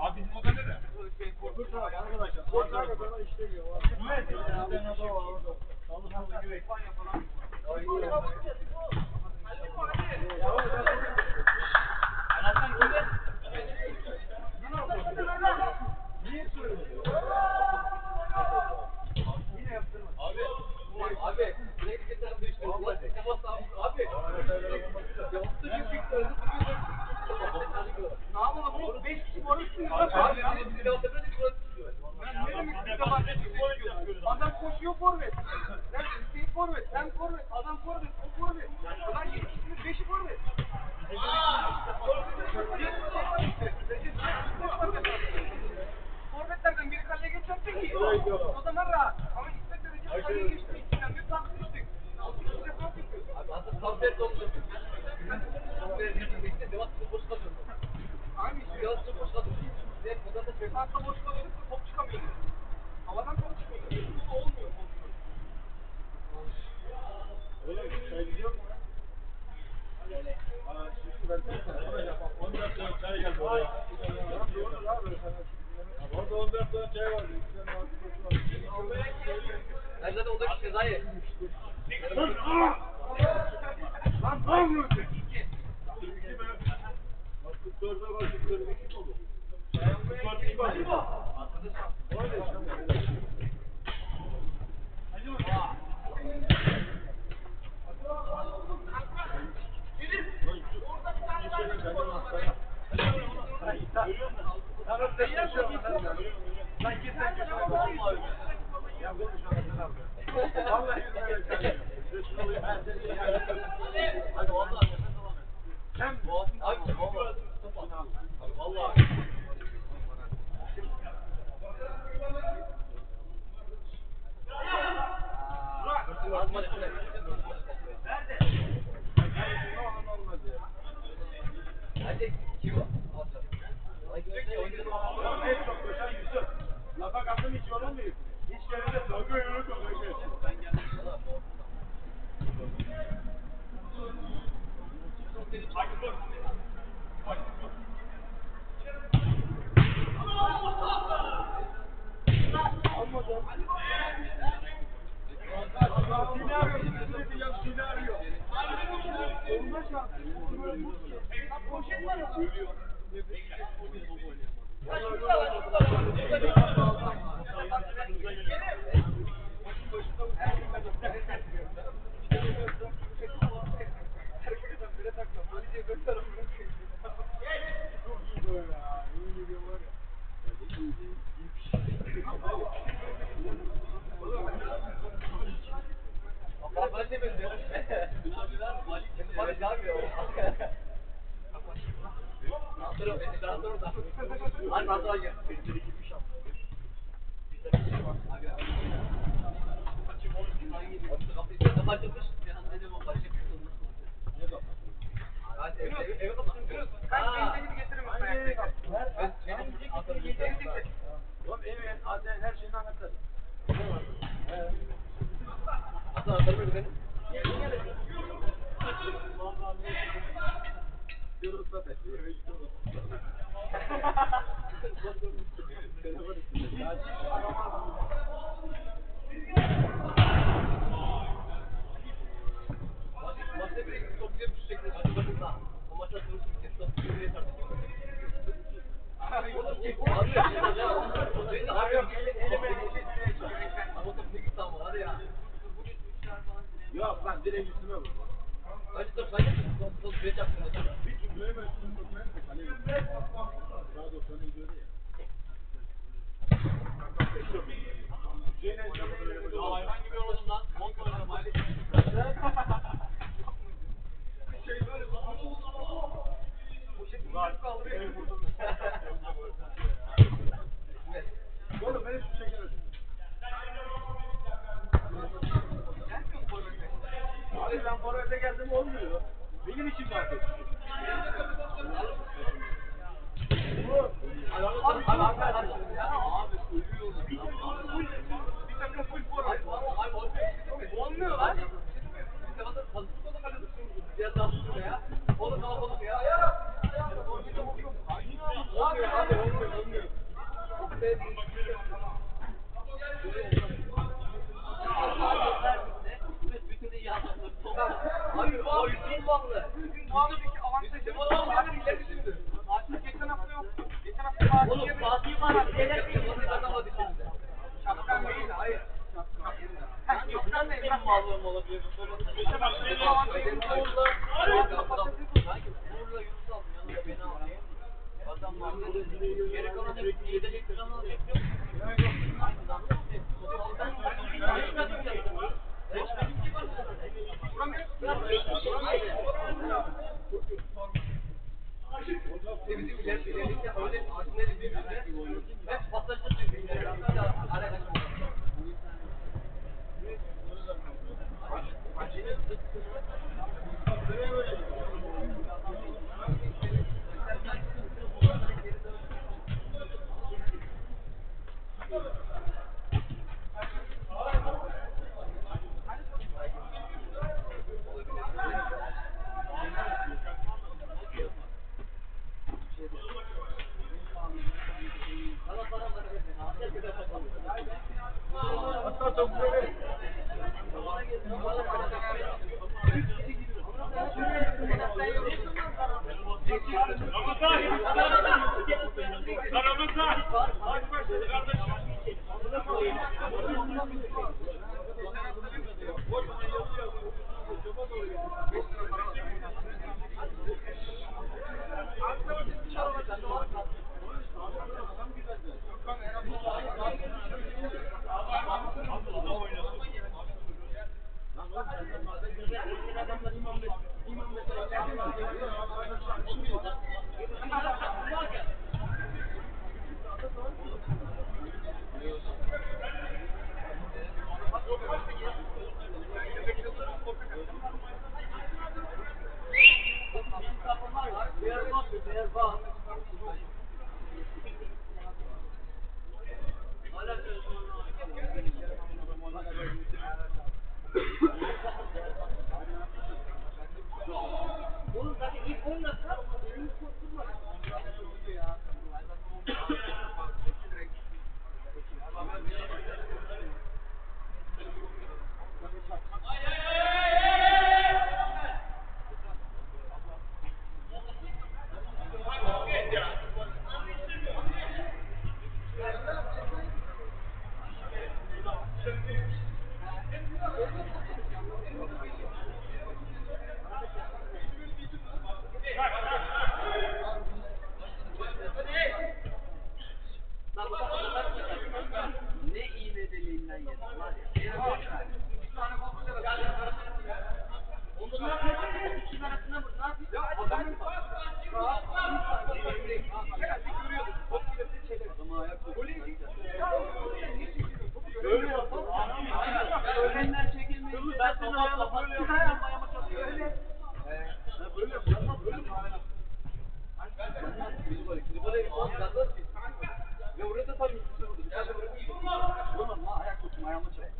Abi bizim oda nere? Korkut taraf arkadaşlar. Korkut taraf bana işlemiyor. Bu ne? Ben oda var orada. Sağlık sağlık güvey.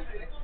Gracias.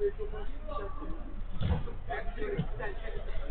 Thank you.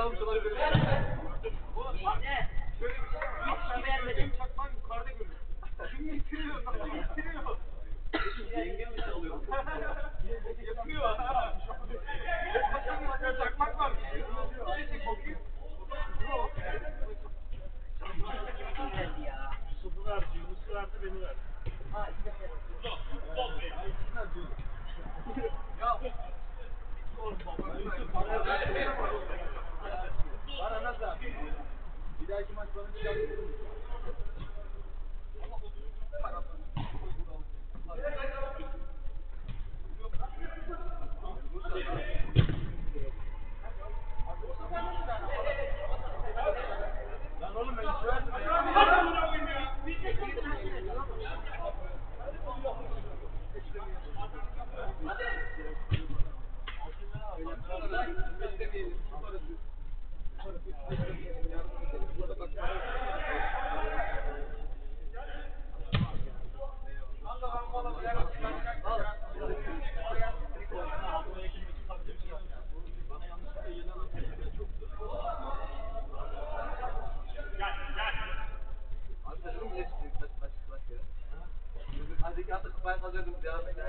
comes to the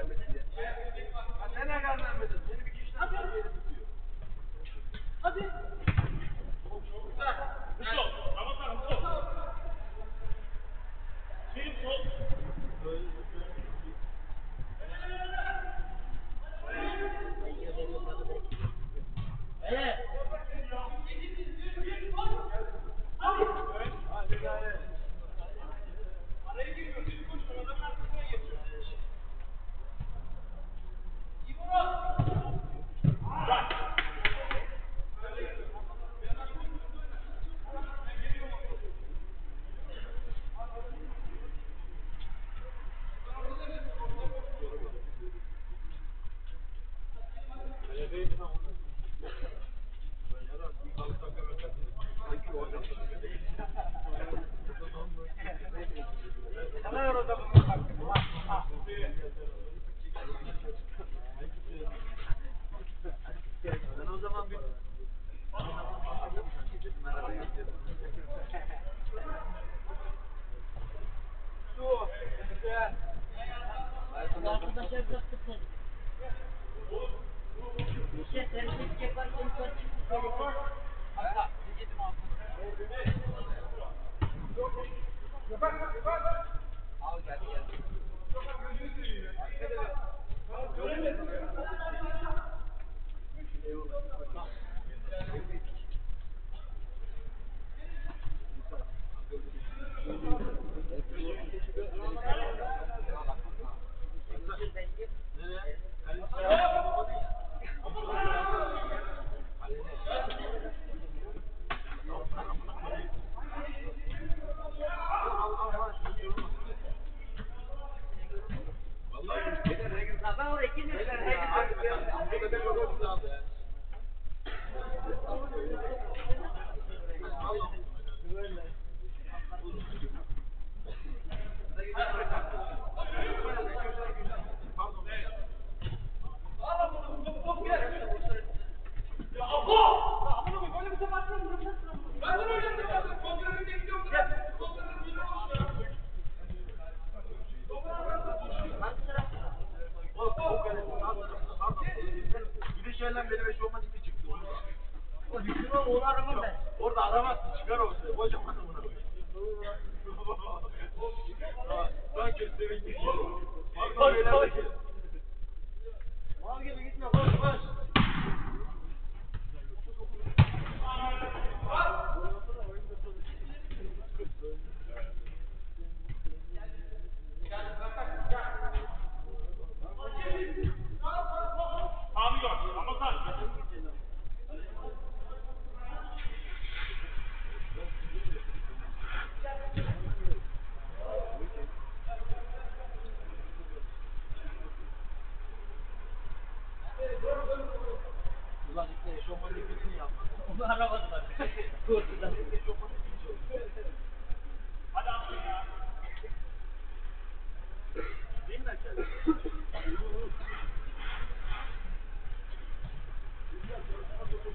Um, adamım ben. Orada aramazsın çıkar o size. Hocam adamına koy. Şey Lan gösterin. Şey. Mal gibi gitme. Koş koş.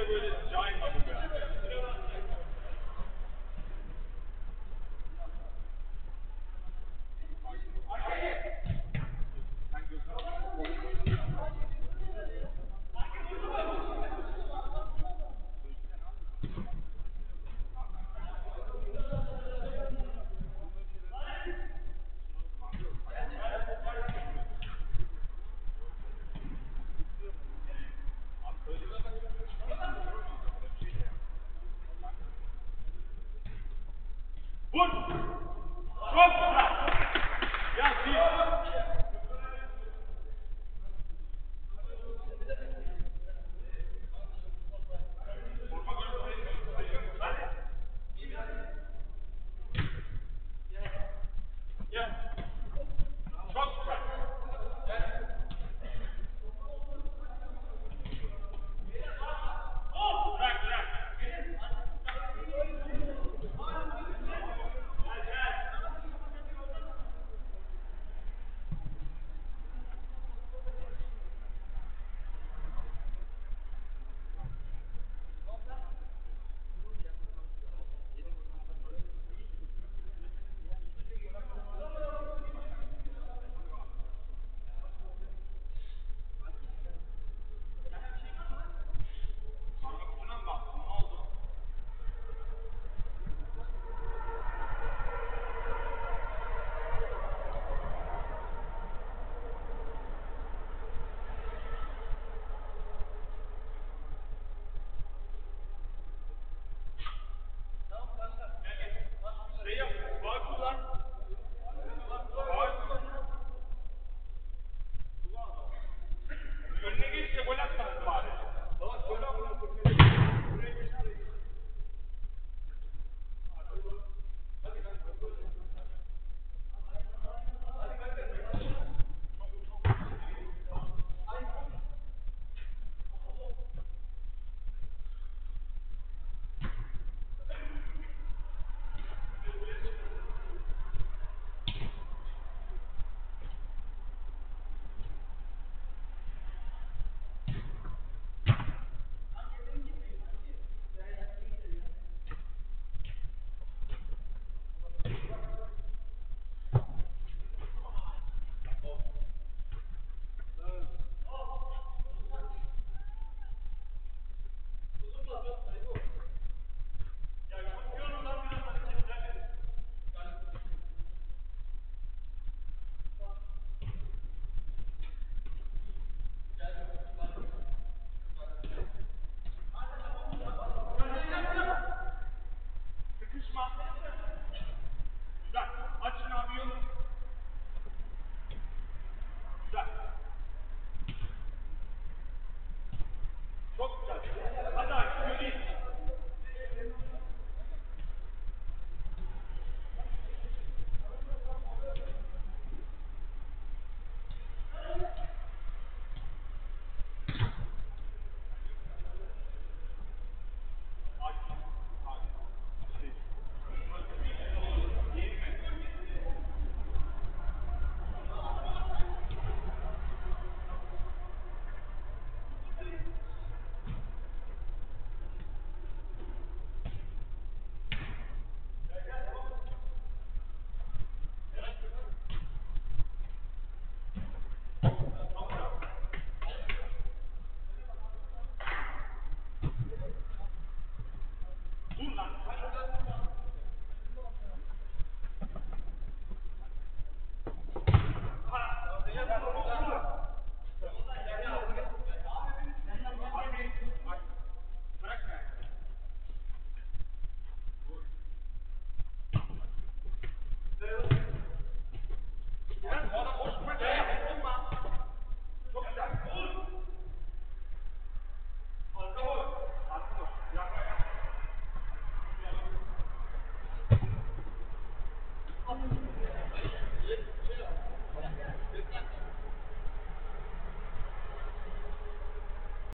whatever it is. Und Kopf!